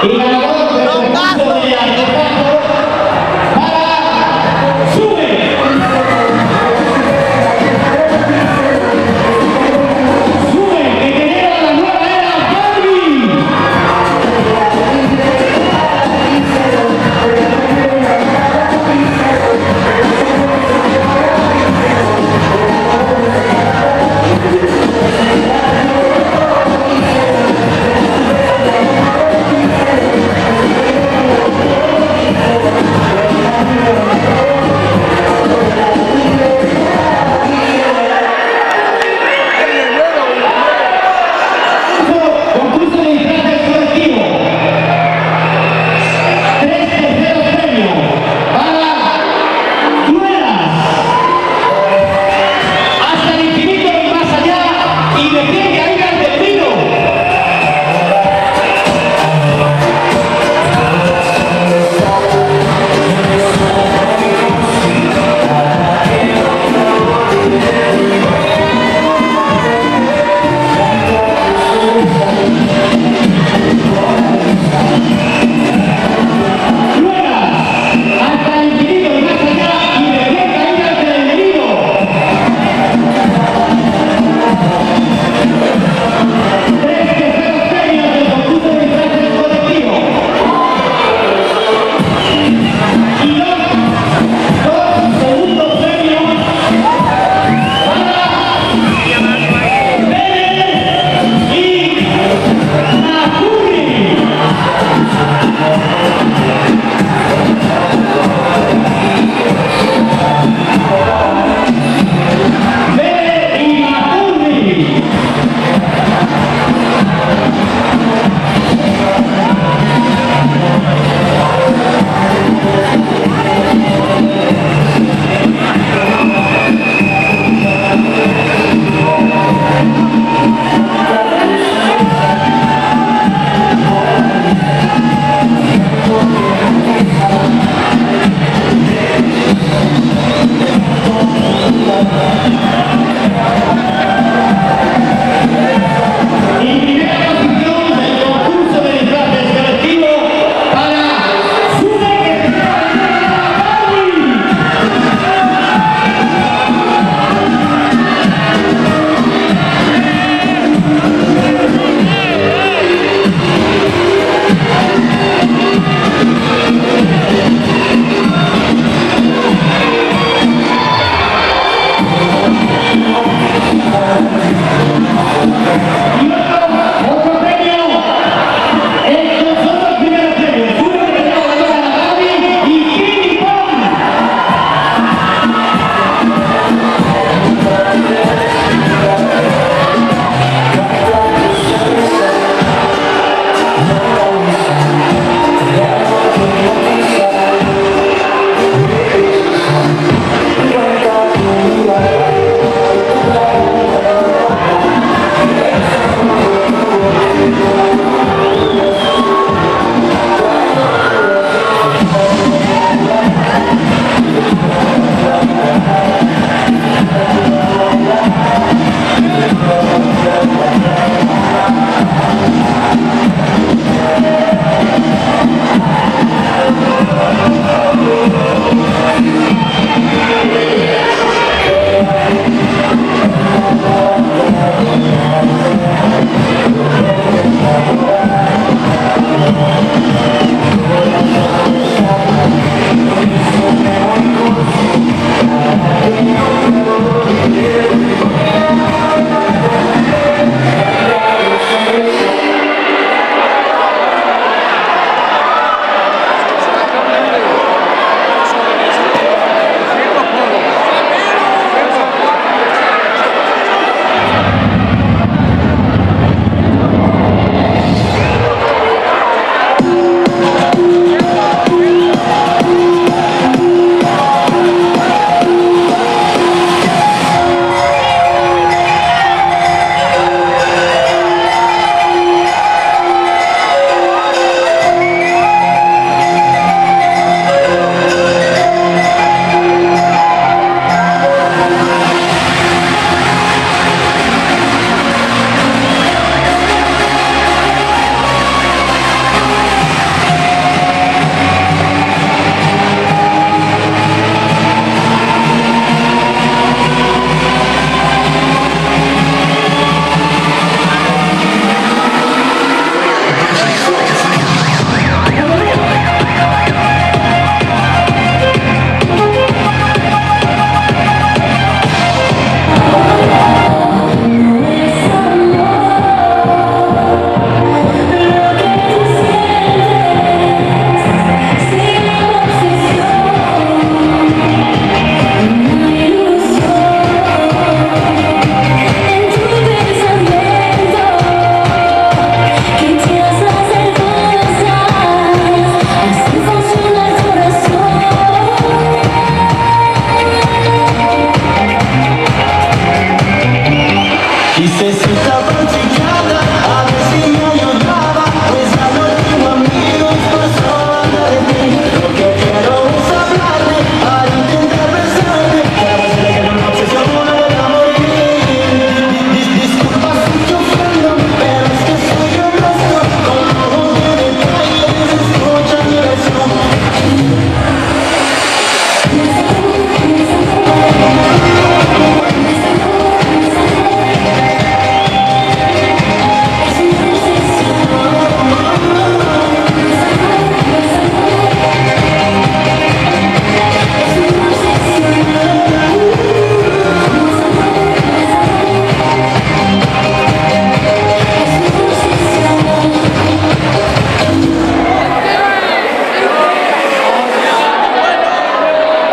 Y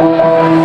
Música